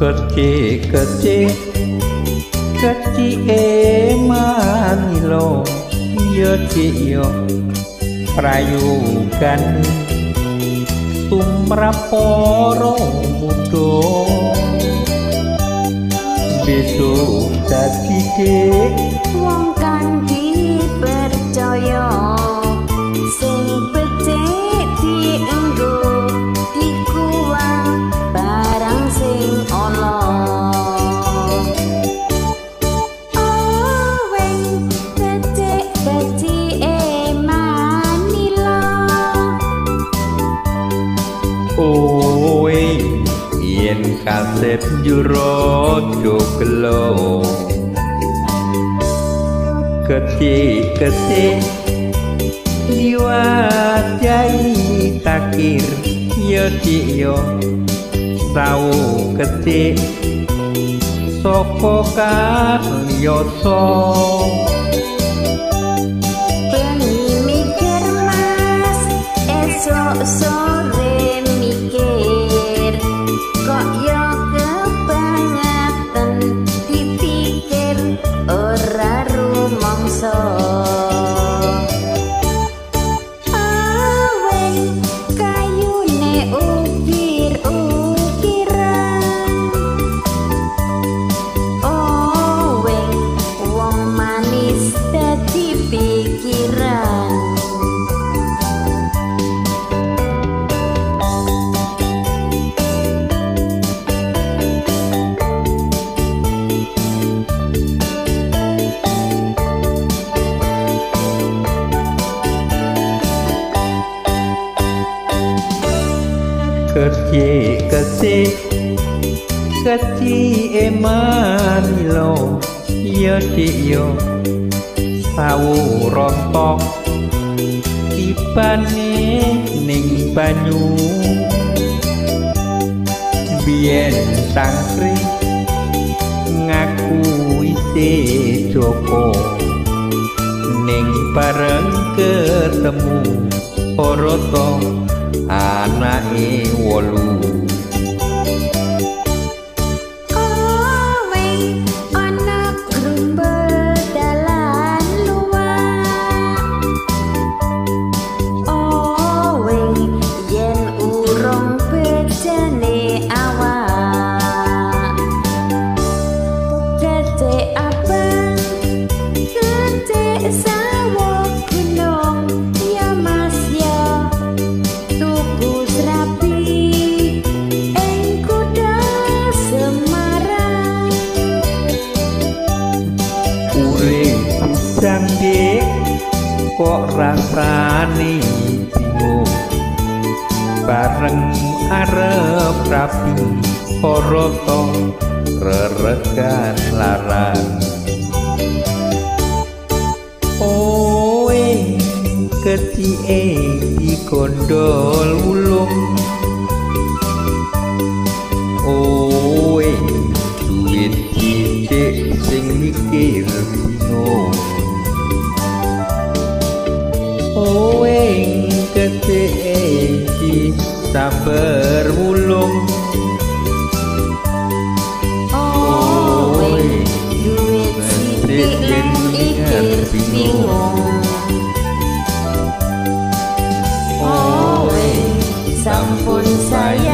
kecil kecil kecil manilo yo yo tumraporo mudo besok dadi dek wong kaset juro joglo keti keti diwajai takir yo yo tau keti soko kan kecil kecil. Kecil eman lo. Yo yo sawu rontok. Tibane ning banyu. Biyen tangkri ngaku isi joko bareng ketemu. Oroto anake wolu kok rasane bingung bareng arep rapi oroto reregan larang. Oe ketie di kondol ulung tak berulung Oi, duit sithik yen ikir bingung. Oi, sampun saya